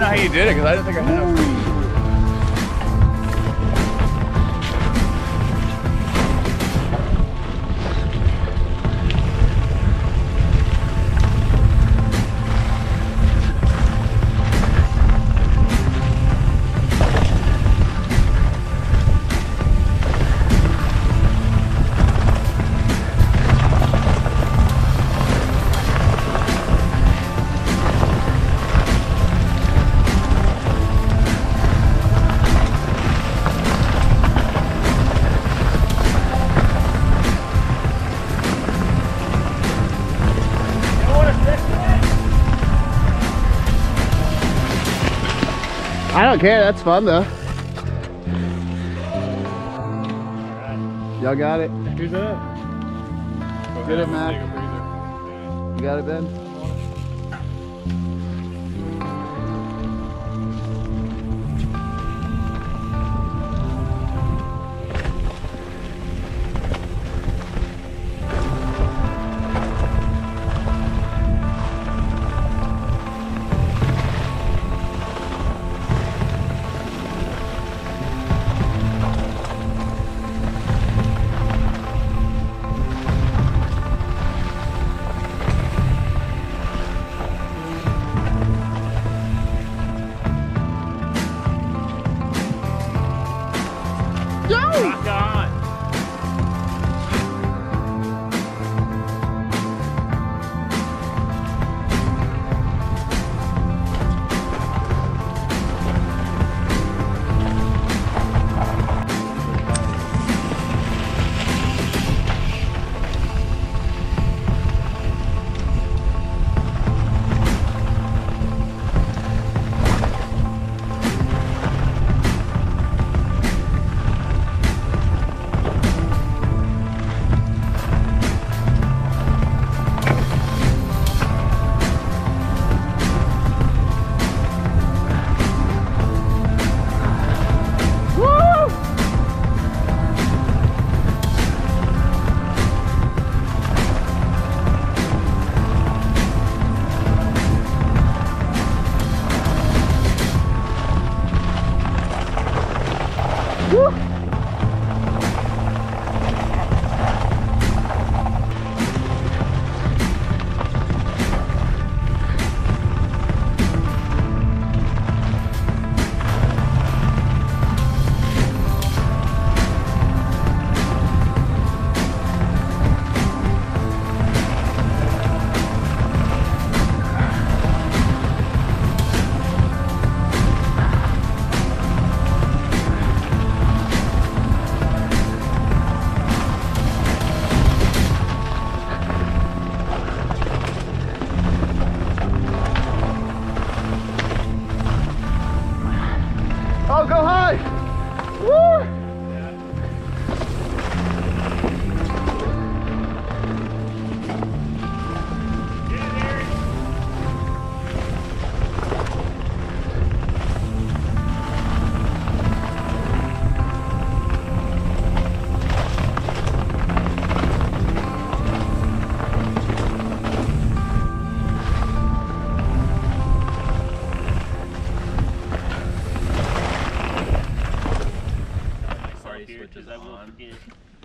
know how you did it because I didn't think I had I don't care. That's fun though. Y'all got it. Who's that? Get it, Mac. You got it, Ben.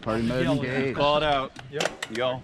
Party mode engaged. Call it out. Yep. Yo.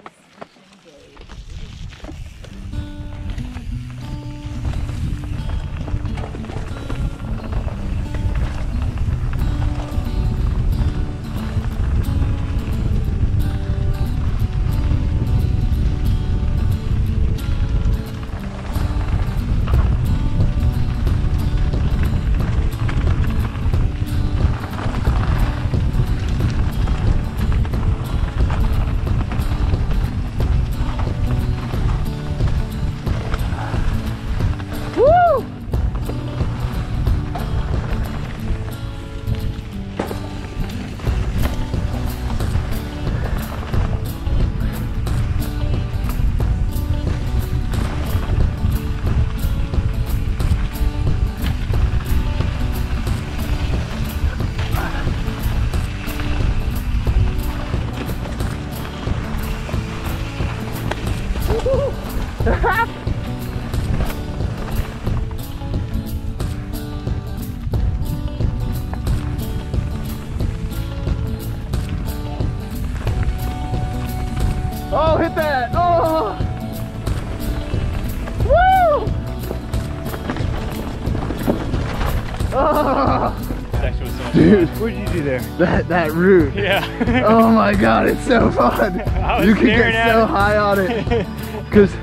Dude. What did you do there? that that route. Yeah. Oh my god, it's so fun. You can get so it. high on it. Because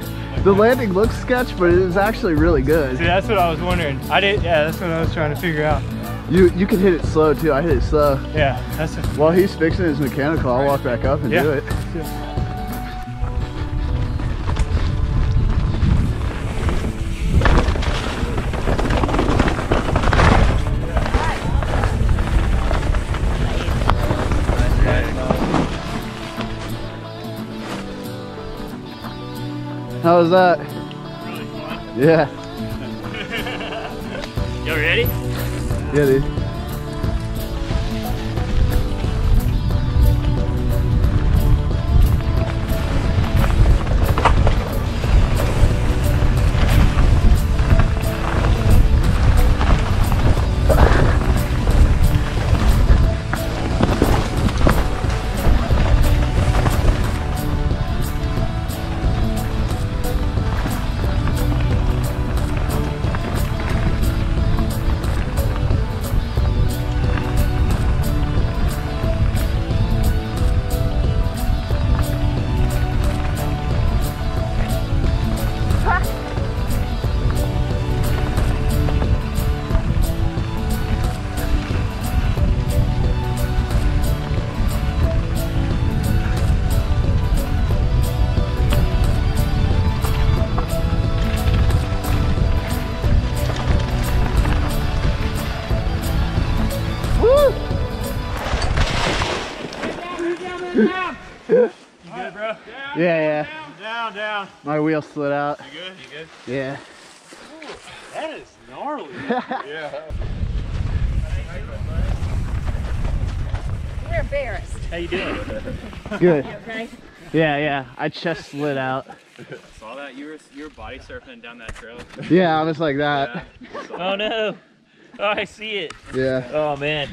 the landing looks sketch, but it was actually really good. See, that's what I was wondering. I did. Yeah, that's what I was trying to figure out. You you can hit it slow too. I hit it slow. Yeah, that's. A, While he's fixing his mechanical, I'll walk back up and Yeah. do it. How was that? Yeah. you ready? Yeah, dude. You good, bro? Yeah, yeah. Down, down. My wheel slid out. You good? You good? Yeah. That is gnarly. We're embarrassed. How you doing? Good. Okay. Yeah, yeah. I just slid out. Saw that you were you were body surfing down that trail. Yeah, I was like that. Oh no! Oh, I see it. Yeah. Oh man.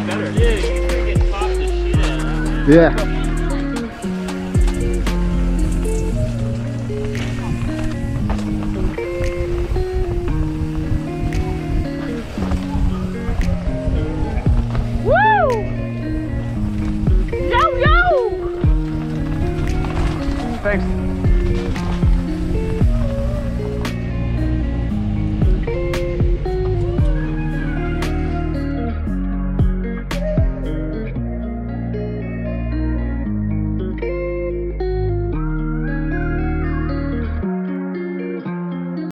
Lot better. Yeah, you freaking popped the shit out. Yeah. Woo! Yo, yo! Thanks.